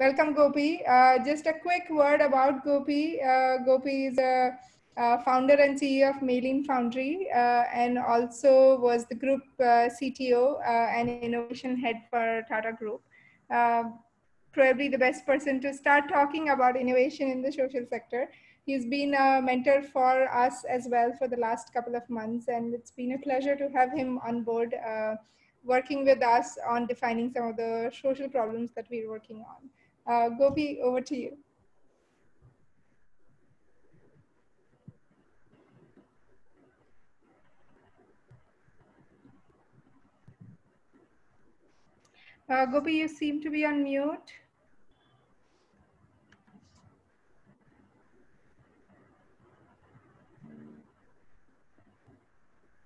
welcome Gopi. Uh, just a quick word about Gopi. Uh, Gopi is a, a, founder and CEO of Myelin Foundry uh, and also was the group uh, CTO uh, and innovation head for Tata Group. probably the best person to start talking about innovation in the social sector. He's been a mentor for us as well for the last couple of months, and it's been a pleasure to have him on board working with us on defining some of the social problems that we're working on. Uh, Gopi, over to you. Uh, Gopi, you seem to be on mute.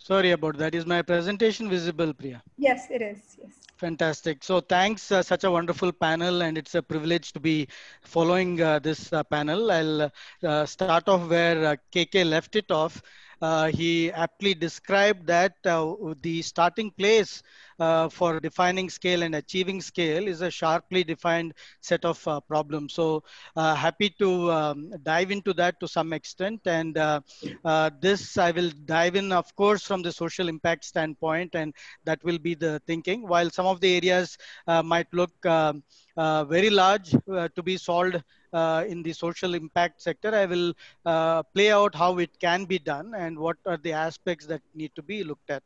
Sorry about that. Is my presentation visible, Priya? Yes, it is. Yes. Fantastic. So thanks, uh, such a wonderful panel, and it's a privilege to be following uh, this uh, panel. I'll uh, start off where KK uh, left it off. Uh, he aptly described that the starting place uh, for defining scale and achieving scale is a sharply defined set of uh, problems. So uh, happy to um, dive into that to some extent. And uh, uh, this I will dive in, of course, from the social impact standpoint, and that will be the thinking. While some of the areas might look um, very large to be solved uh, in the social impact sector. I will uh, play out how it can be done and what are the aspects that need to be looked at.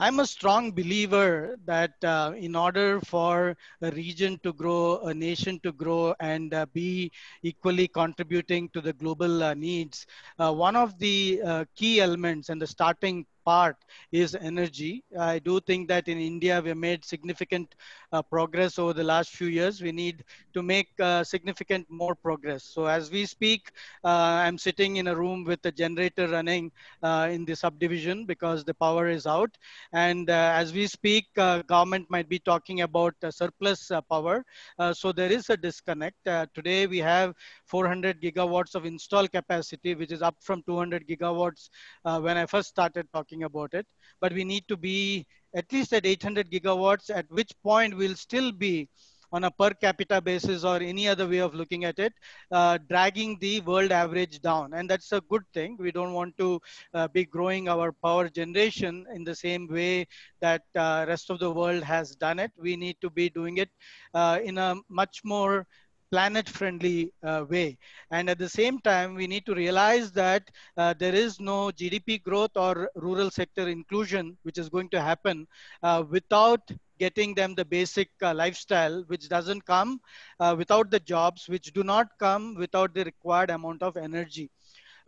I'm a strong believer that uh, in order for a region to grow, a nation to grow, and uh, be equally contributing to the global uh, needs, uh, one of the uh, key elements and the starting part is energy. I do think that in India, we made significant uh, progress over the last few years. We need to make uh, significant more progress. So as we speak, uh, I'm sitting in a room with a generator running uh, in the subdivision because the power is out. And uh, as we speak, uh, government might be talking about surplus power. so there is a disconnect. today, we have 400 gigawatts of install capacity, which is up from 200 gigawatts when I first started talking talking about it, but we need to be at least at 800 gigawatts, at which point we'll still be on a per capita basis or any other way of looking at it, uh, dragging the world average down. And that's a good thing. We don't want to uh, be growing our power generation in the same way that uh, rest of the world has done it. We need to be doing it uh, in a much more planet friendly uh, way. And at the same time, we need to realize that uh, there is no GDP growth or rural sector inclusion, which is going to happen uh, without getting them the basic uh, lifestyle, which doesn't come uh, without the jobs, which do not come without the required amount of energy.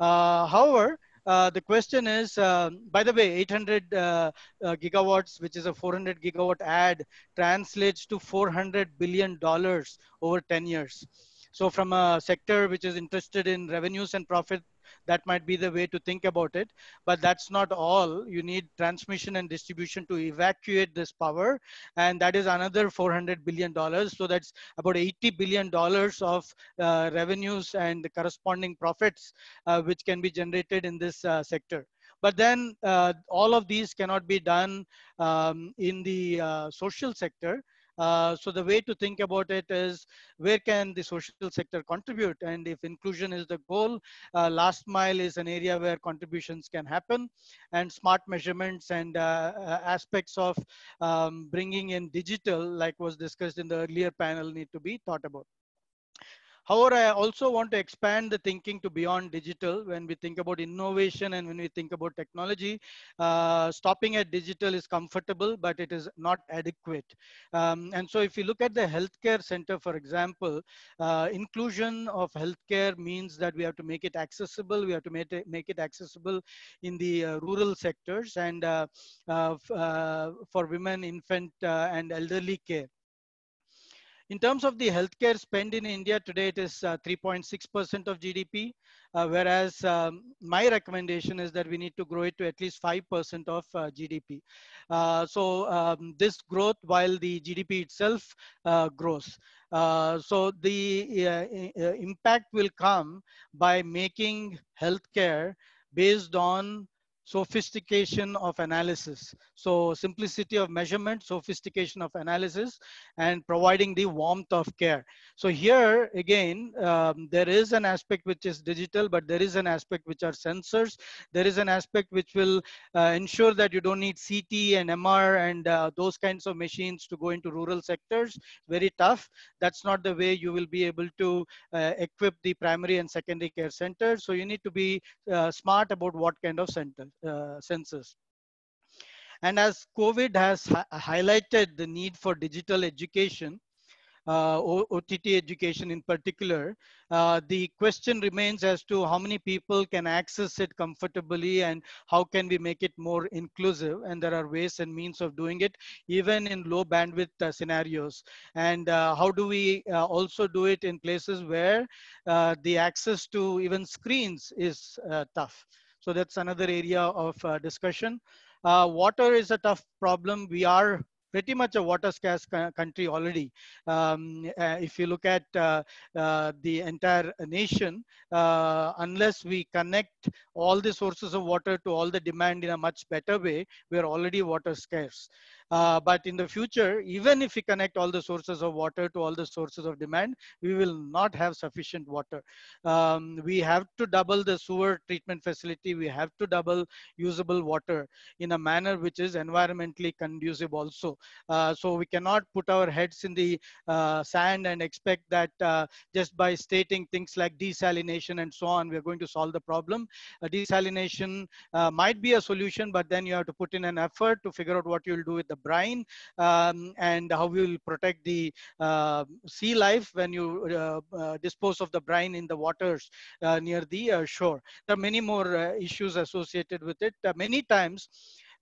Uh, however, uh, the question is, uh, by the way, 800 uh, uh, gigawatts, which is a 400 gigawatt add, translates to 400 billion dollars over 10 years. So from a sector which is interested in revenues and profit that might be the way to think about it but that's not all. You need transmission and distribution to evacuate this power and that is another 400 billion dollars. So that's about 80 billion dollars of uh, revenues and the corresponding profits uh, which can be generated in this uh, sector. But then uh, all of these cannot be done um, in the uh, social sector uh, so the way to think about it is where can the social sector contribute? And if inclusion is the goal, uh, last mile is an area where contributions can happen and smart measurements and uh, uh aspects of um, bringing in digital, like was discussed in the earlier panel, need to be thought about. However, I also want to expand the thinking to beyond digital when we think about innovation and when we think about technology. Uh, stopping at digital is comfortable, but it is not adequate. Um, and so if you look at the healthcare center, for example, uh, inclusion of healthcare means that we have to make it accessible. We have to make it, make it accessible in the uh, rural sectors and uh, uh, uh, for women, infant, and elderly care. In terms of the healthcare spend in India today, it is 3.6% uh, of GDP, uh, whereas um, my recommendation is that we need to grow it to at least 5% of uh, GDP. Uh, so um, this growth while the GDP itself uh, grows. Uh, so the impact will come by making healthcare based on sophistication of analysis. So simplicity of measurement, sophistication of analysis, and providing the warmth of care. So here again, um, there is an aspect which is digital, but there is an aspect which are sensors. There is an aspect which will uh, ensure that you don't need CT and MR and uh, those kinds of machines to go into rural sectors. Very tough. That's not the way you will be able to uh, equip the primary and secondary care centers. So you need to be uh, smart about what kind of center census. And as COVID has highlighted the need for digital education, uh, OTT education in particular, uh, the question remains as to how many people can access it comfortably and how can we make it more inclusive. And there are ways and means of doing it, even in low bandwidth uh, scenarios. And uh, how do we uh, also do it in places where uh, the access to even screens is tough. So that's another area of uh, discussion. Uh, water is a tough problem. We are pretty much a water scarce country already. Um, uh, if you look at uh, uh, the entire nation, unless we connect all the sources of water to all the demand in a much better way, we are already water scarce. Uh, but in the future, even if we connect all the sources of water to all the sources of demand, we will not have sufficient water. Um, we have to double the sewer treatment facility. We have to double usable water in a manner which is environmentally conducive also. Uh, so we cannot put our heads in the uh, sand and expect that uh, just by stating things like desalination and so on, we're going to solve the problem. desalination might be a solution, but then you have to put in an effort to figure out what you'll do with the brine um, and how will protect the sea life when you uh, uh, dispose of the brine in the waters uh, near the shore. There are many more issues associated with it. many times,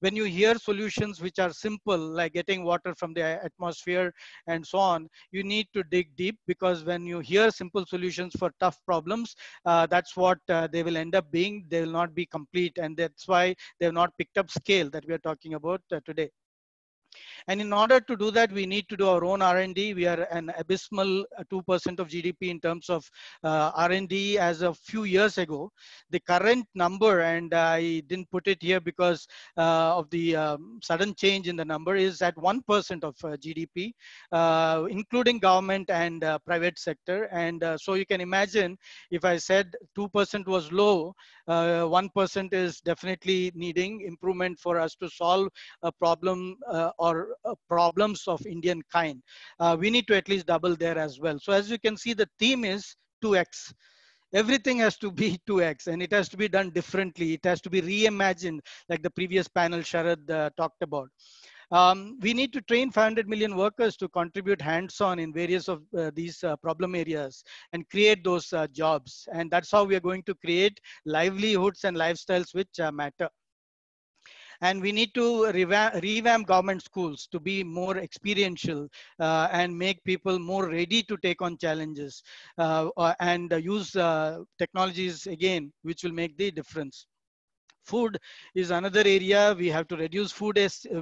when you hear solutions which are simple, like getting water from the atmosphere and so on, you need to dig deep because when you hear simple solutions for tough problems, uh, that's what uh, they will end up being. They will not be complete. And that's why they have not picked up scale that we are talking about uh, today. And in order to do that, we need to do our own R&D. We are an abysmal 2% uh, of GDP in terms of uh, R&D as a few years ago. The current number, and I didn't put it here because uh, of the um, sudden change in the number, is at 1% of uh, GDP, uh, including government and uh, private sector. And so you can imagine if I said 2% was low, 1% is definitely needing improvement for us to solve a problem or uh, problems of Indian kind. Uh, we need to at least double there as well. So as you can see, the theme is 2x everything has to be 2x and it has to be done differently. It has to be reimagined like the previous panel Sharad uh, talked about. Um, we need to train 500 million workers to contribute hands-on in various of uh, these uh, problem areas and create those uh, jobs. And that's how we are going to create livelihoods and lifestyles which matter and we need to revamp, revamp government schools to be more experiential uh, and make people more ready to take on challenges uh, uh and use uh, technologies again which will make the difference food is another area. We have to reduce food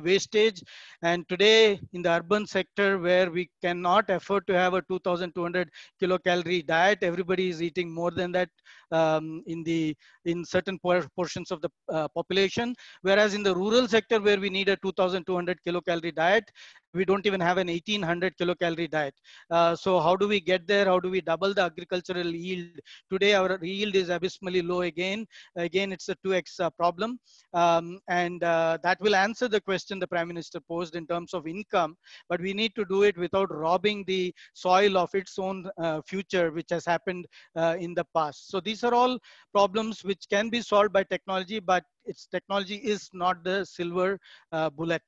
wastage. And today in the urban sector where we cannot afford to have a 2200 kilocalorie diet everybody is eating more than that um, in the in certain portions of the uh, population. Whereas in the rural sector where we need a 2200 kilocalorie diet we don't even have an 1800 kilocalorie diet. Uh, so how do we get there? How do we double the agricultural yield? Today our yield is abysmally low again. Again, it's a 2x uh, problem. Um, and uh, that will answer the question the Prime Minister posed in terms of income, but we need to do it without robbing the soil of its own uh, future, which has happened uh, in the past. So these are all problems which can be solved by technology, but its technology is not the silver uh, bullet.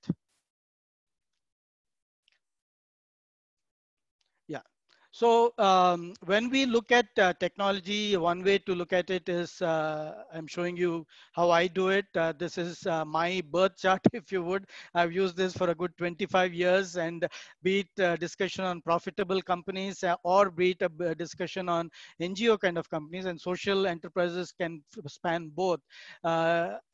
So um, when we look at uh, technology, one way to look at it is, uh, I'm showing you how I do it. Uh, this is uh, my birth chart, if you would. I've used this for a good 25 years and be it uh, discussion on profitable companies uh, or be it a discussion on NGO kind of companies and social enterprises can span both.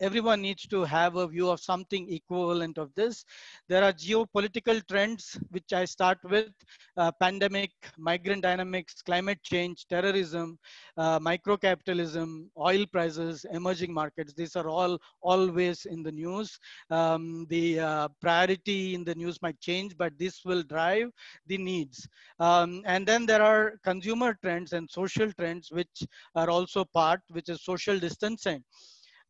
everyone needs to have a view of something equivalent of this. There are geopolitical trends, which I start with, pandemic, migrant dynamics, climate change, terrorism, uh, micro capitalism, oil prices, emerging markets. These are all always in the news. Um, the uh, priority in the news might change, but this will drive the needs. Um, and then there are consumer trends and social trends, which are also part, which is social distancing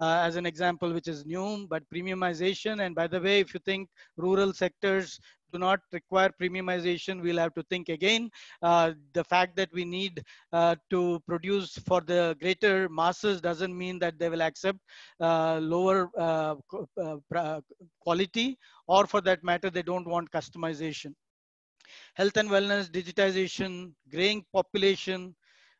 uh, as an example, which is new, but premiumization. And by the way, if you think rural sectors do not require premiumization, we'll have to think again. Uh, the fact that we need uh, to produce for the greater masses doesn't mean that they will accept uh, lower uh, uh, quality, or for that matter, they don't want customization. Health and wellness, digitization, graying population,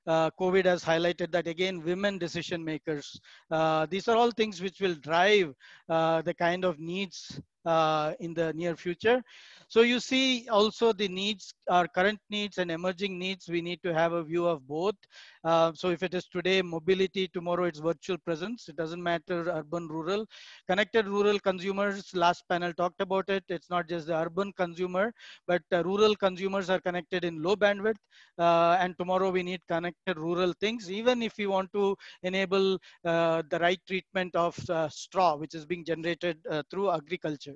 uh, COVID has highlighted that again, women decision makers. Uh, these are all things which will drive uh, the kind of needs uh, in the near future. So you see also the needs, our current needs and emerging needs, we need to have a view of both. Uh, so if it is today mobility, tomorrow it's virtual presence. It doesn't matter urban, rural. Connected rural consumers, last panel talked about it. It's not just the urban consumer, but uh, rural consumers are connected in low bandwidth. Uh, and tomorrow we need connected rural things, even if we want to enable uh, the right treatment of uh, straw, which is being generated through agriculture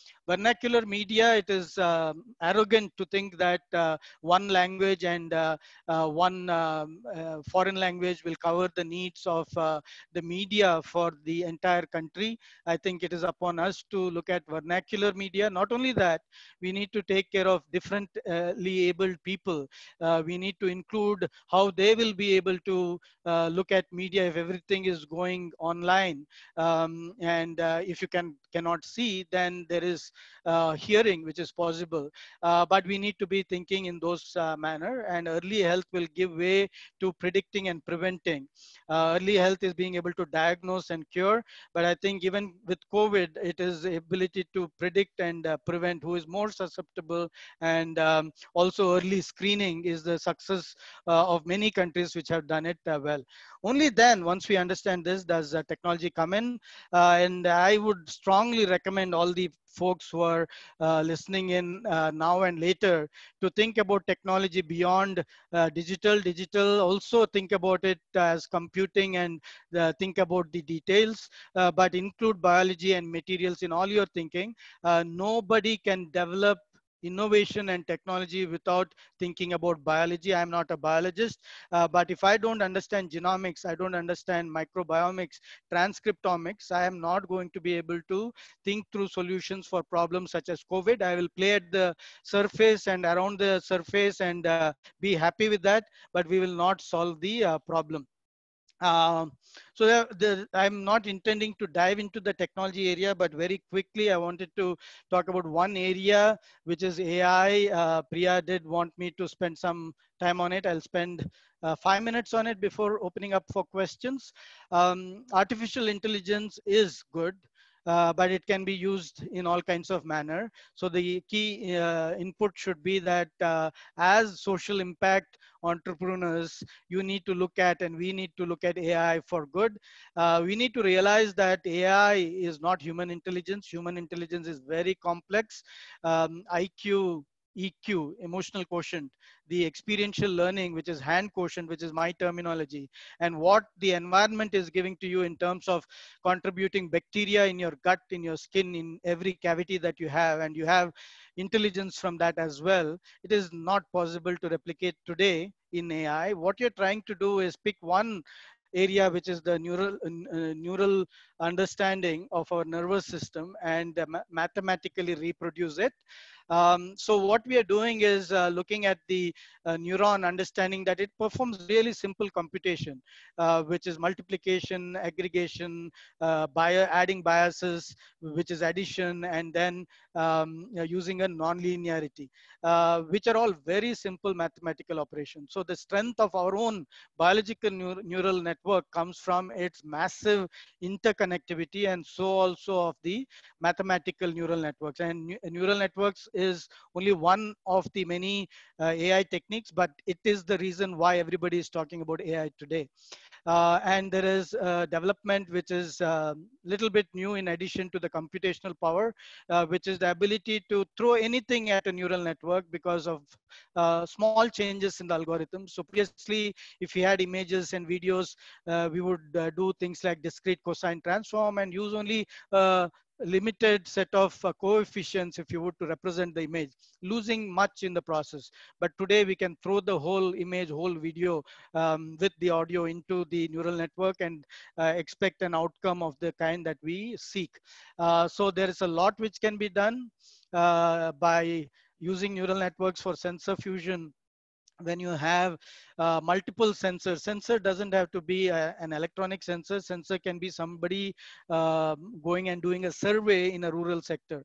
vernacular media, it is uh, arrogant to think that uh, one language and uh, uh one um, uh, foreign language will cover the needs of uh, the media for the entire country. I think it is upon us to look at vernacular media. Not only that, we need to take care of differently abled people. we need to include how they will be able to look at media if everything is going online. Um, and if you can cannot see, then there is uh, hearing which is possible. Uh, but we need to be thinking in those uh, manner and early health will give way to predicting and preventing. Uh, early health is being able to diagnose and cure. But I think even with COVID, it is ability to predict and uh, prevent who is more susceptible. And um, also early screening is the success of many countries which have done it well. Only then, once we understand this, does technology come in. and I would strongly recommend all the folks who are uh, listening in uh, now and later to think about technology beyond uh, digital. Digital also think about it as computing and uh, think about the details, uh, but include biology and materials in all your thinking. Uh, nobody can develop innovation and technology without thinking about biology. I'm not a biologist, uh, but if I don't understand genomics, I don't understand microbiomics, transcriptomics, I am not going to be able to think through solutions for problems such as COVID. I will play at the surface and around the surface and uh, be happy with that, but we will not solve the uh, problem. Um, so the, the, I'm not intending to dive into the technology area, but very quickly I wanted to talk about one area, which is AI. Uh, Priya did want me to spend some time on it. I'll spend uh, five minutes on it before opening up for questions. Um, artificial intelligence is good. Uh, but it can be used in all kinds of manner. So the key uh, input should be that uh, as social impact entrepreneurs, you need to look at and we need to look at AI for good. Uh, we need to realize that AI is not human intelligence. Human intelligence is very complex. Um, IQ EQ, emotional quotient, the experiential learning, which is hand quotient, which is my terminology, and what the environment is giving to you in terms of contributing bacteria in your gut, in your skin, in every cavity that you have, and you have intelligence from that as well. It is not possible to replicate today in AI. What you're trying to do is pick one area which is the neural uh, neural understanding of our nervous system and uh, ma mathematically reproduce it um, so what we are doing is uh, looking at the uh, neuron, understanding that it performs really simple computation, uh, which is multiplication, aggregation, uh, bio, adding biases, which is addition, and then um, using a nonlinearity, uh, which are all very simple mathematical operations. So the strength of our own biological neur neural network comes from its massive interconnectivity and so also of the mathematical neural networks. And neural networks is only one of the many uh, AI techniques, but it is the reason why everybody is talking about AI today. Uh, and there is development which is a um, little bit new in addition to the computational power, uh, which is the ability to throw anything at a neural network because of uh, small changes in the algorithm. So previously, if we had images and videos, uh, we would do things like discrete cosine transform and use only limited set of uh, coefficients if you would to represent the image losing much in the process. But today we can throw the whole image whole video um, with the audio into the neural network and uh, expect an outcome of the kind that we seek. Uh, so there is a lot which can be done uh, by using neural networks for sensor fusion. When you have uh, multiple sensors. Sensor doesn't have to be a, an electronic sensor. Sensor can be somebody uh, going and doing a survey in a rural sector.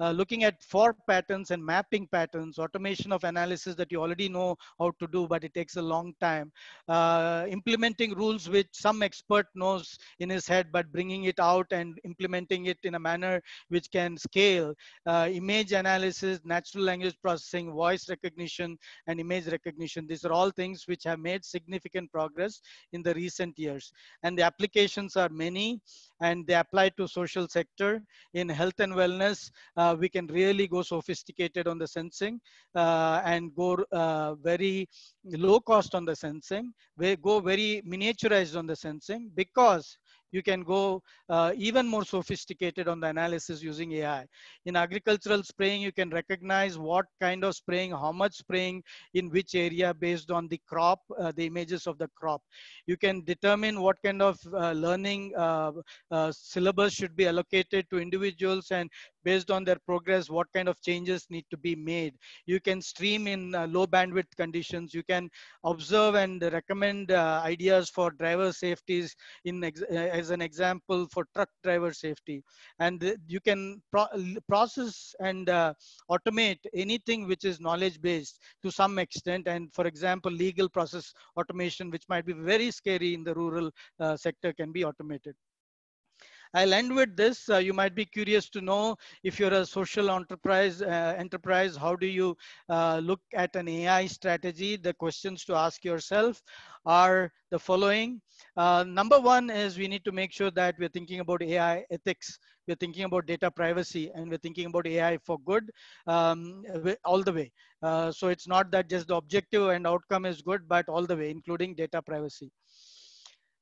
Uh, looking at for patterns and mapping patterns, automation of analysis that you already know how to do, but it takes a long time. Uh, implementing rules which some expert knows in his head, but bringing it out and implementing it in a manner which can scale. Uh, image analysis, natural language processing, voice recognition, and image recognition. These are all things which have made significant progress in the recent years. And the applications are many and they apply to social sector. In health and wellness, uh, we can really go sophisticated on the sensing uh, and go uh, very low cost on the sensing. We go very miniaturized on the sensing because you can go uh, even more sophisticated on the analysis using AI. In agricultural spraying, you can recognize what kind of spraying, how much spraying in which area based on the crop, uh, the images of the crop. You can determine what kind of uh, learning uh, uh, syllabus should be allocated to individuals and based on their progress, what kind of changes need to be made. You can stream in uh, low bandwidth conditions. You can observe and recommend ideas for driver safeties in as an example for truck driver safety. And you can pro process and uh, automate anything which is knowledge based to some extent. And for example, legal process automation, which might be very scary in the rural uh, sector can be automated. I'll end with this. Uh, you might be curious to know if you're a social enterprise, uh, enterprise, how do you uh, look at an AI strategy? The questions to ask yourself are the following. Uh, number one is we need to make sure that we're thinking about AI ethics. We're thinking about data privacy and we're thinking about AI for good um, all the way. Uh, so it's not that just the objective and outcome is good, but all the way, including data privacy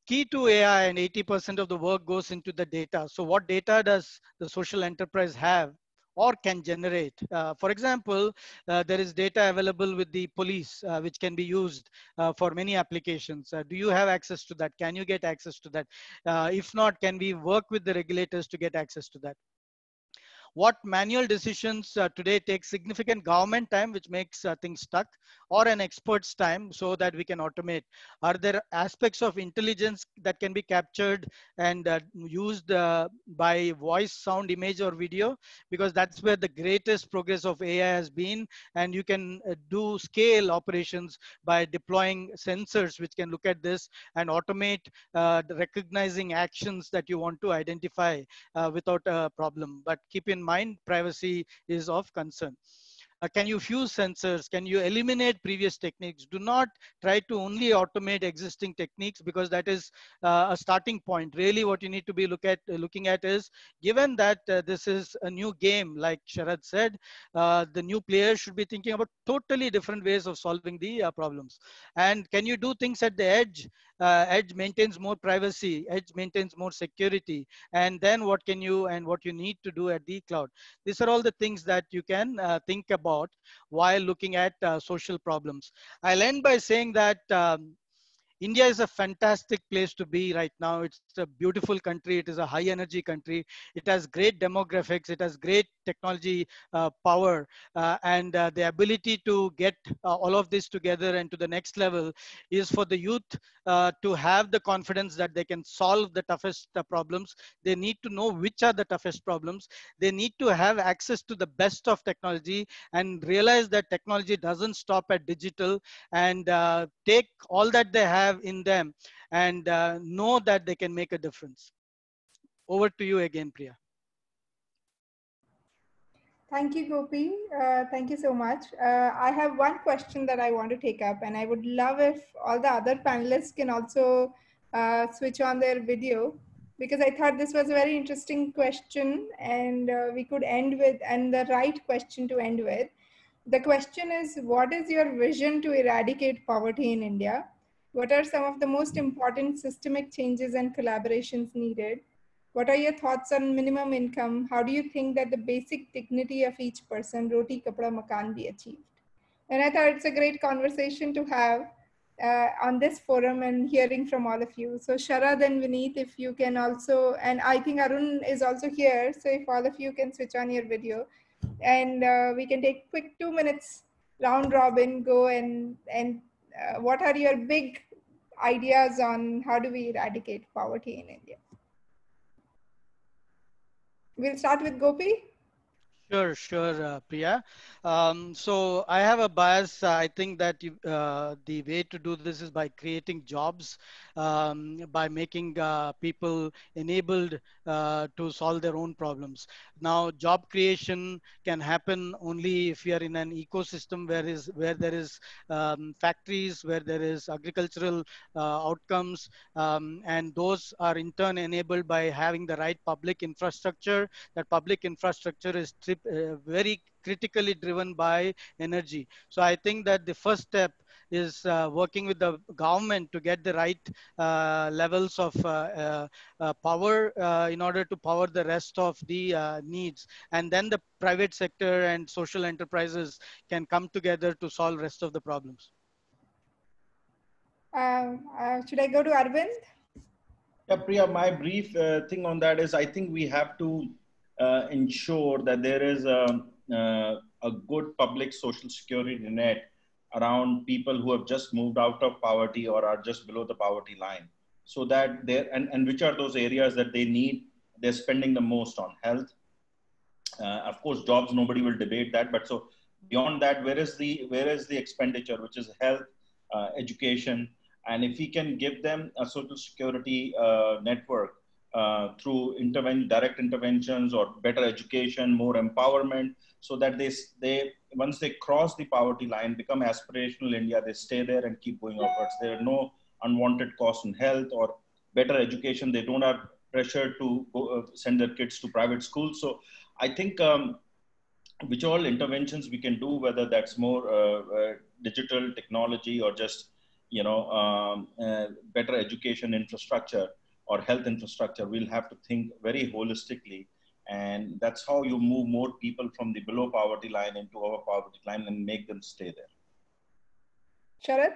key to AI and 80% of the work goes into the data. So what data does the social enterprise have or can generate. Uh, for example, uh, there is data available with the police, uh, which can be used uh, for many applications. Uh, do you have access to that? Can you get access to that? Uh, if not, can we work with the regulators to get access to that? What manual decisions uh, today take significant government time, which makes uh, things stuck, or an expert's time so that we can automate? Are there aspects of intelligence that can be captured and uh, used uh, by voice, sound, image, or video? Because that's where the greatest progress of AI has been. And you can uh, do scale operations by deploying sensors, which can look at this and automate uh, recognizing actions that you want to identify without a problem. But keep in mind privacy is of concern. Uh, can you fuse sensors? Can you eliminate previous techniques? Do not try to only automate existing techniques because that is uh, a starting point. Really what you need to be look at, uh, looking at is, given that uh, this is a new game, like Sharad said, uh, the new players should be thinking about totally different ways of solving the uh, problems. And can you do things at the edge? edge maintains more privacy, edge maintains more security. And then what can you and what you need to do at the cloud? These are all the things that you can think about about while looking at uh, social problems. I'll end by saying that um, India is a fantastic place to be right now. It's a beautiful country. It is a high energy country. It has great demographics. It has great technology uh, power uh, and uh, the ability to get uh, all of this together and to the next level is for the youth uh, to have the confidence that they can solve the toughest uh, problems. They need to know which are the toughest problems. They need to have access to the best of technology and realize that technology doesn't stop at digital and take all that they have have in them and uh, know that they can make a difference. Over to you again, Priya. Thank you, Gopi. Uh, thank you so much. Uh, I have one question that I want to take up, and I would love if all the other panelists can also uh, switch on their video because I thought this was a very interesting question, and uh, we could end with, and the right question to end with. The question is What is your vision to eradicate poverty in India? What are some of the most important systemic changes and collaborations needed? What are your thoughts on minimum income? How do you think that the basic dignity of each person, roti, kapda, makan, be achieved? And I thought it's a great conversation to have uh, on this forum and hearing from all of you. So Sharad and Vineet, if you can also, and I think Arun is also here. So if all of you can switch on your video and uh, we can take quick two minutes round robin, go and, and uh, what are your big ideas on how do we eradicate poverty in India? We'll start with Gopi. Sure, sure, uh, Priya. Um, so I have a bias. Uh, I think that you, uh, the way to do this is by creating jobs, um, by making uh, people enabled uh, to solve their own problems. Now, job creation can happen only if you are in an ecosystem where is where there is um, factories, where there is agricultural uh, outcomes, um, and those are in turn enabled by having the right public infrastructure. That public infrastructure is uh, very critically driven by energy. So I think that the first step is uh, working with the government to get the right uh, levels of uh, uh, uh power in order to power the rest of the needs. And then the private sector and social enterprises can come together to solve rest of the problems. Um, should I go to Arvind? Yeah, Priya, my brief thing on that is I think we have to uh, ensure that there is a, uh, a good public social security net around people who have just moved out of poverty or are just below the poverty line. So that there and, and which are those areas that they need they're spending the most on? Health. Uh, of course jobs nobody will debate that but so beyond that where is the where is the expenditure which is health uh, education? And if we can give them a social security uh, network uh, through interven- direct interventions or better education, more empowerment, so that they, they once they cross the poverty line, become aspirational India, they stay there and keep going upwards. There are no unwanted costs in health or better education. They don't have pressure to go, uh, send their kids to private schools. So I think um, which all interventions we can do, whether that's more uh, uh, digital technology or just you know um, uh, better education infrastructure or health infrastructure, we'll have to think very holistically. And that's how you move more people from the below poverty line into our poverty line and make them stay there. Sharad?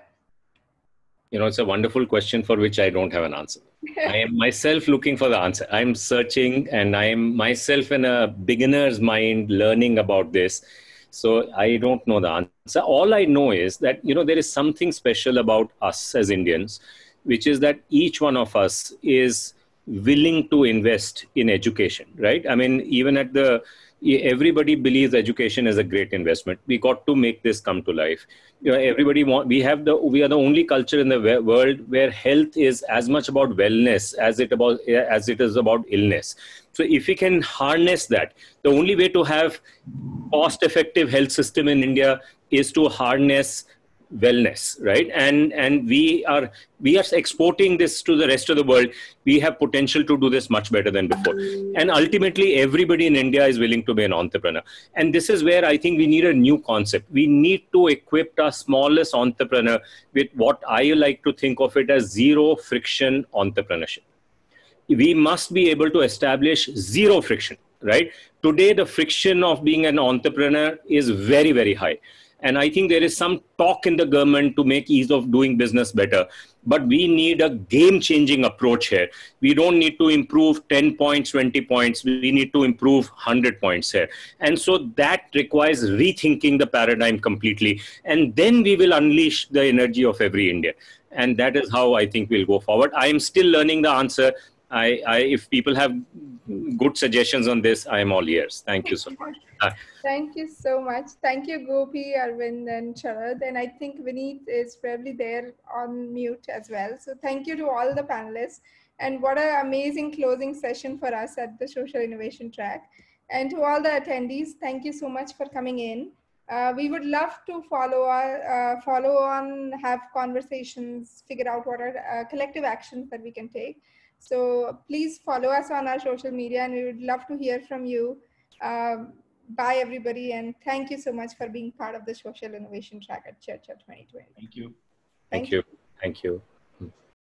You know, it's a wonderful question for which I don't have an answer. I am myself looking for the answer. I'm searching and I am myself in a beginner's mind learning about this. So I don't know the answer. All I know is that, you know, there is something special about us as Indians which is that each one of us is willing to invest in education right? I mean even at the everybody believes education is a great investment. We got to make this come to life. You know, everybody want we have the we are the only culture in the world where health is as much about wellness as it about as it is about illness. So if we can harness that the only way to have cost effective health system in india is to harness wellness right? And and we are we are exporting this to the rest of the world. We have potential to do this much better than before. And ultimately everybody in india is willing to be an entrepreneur. And this is where i think we need a new concept. We need to equip our smallest entrepreneur with what i like to think of it as zero friction entrepreneurship. We must be able to establish zero friction right? Today the friction of being an entrepreneur is very very high and I think there is some talk in the government to make ease of doing business better. But we need a game changing approach here. We don't need to improve 10 points, 20 points. We need to improve 100 points here. And so that requires rethinking the paradigm completely. And then we will unleash the energy of every Indian. And that is how I think we'll go forward. I am still learning the answer. I, I, if people have good suggestions on this, I am all ears. Thank you so much. Thank you so much. Thank you, Gopi, Arvind, and Sharad. And I think Vineet is probably there on mute as well. So thank you to all the panelists. And what an amazing closing session for us at the Social Innovation Track. And to all the attendees, thank you so much for coming in. Uh, we would love to follow our, uh, follow on, have conversations, figure out what are uh, collective actions that we can take. So please follow us on our social media and we would love to hear from you. Um, bye everybody and thank you so much for being part of the social innovation track at Charcha 2020. Thank you. Thank, Thank you. you. Thank you.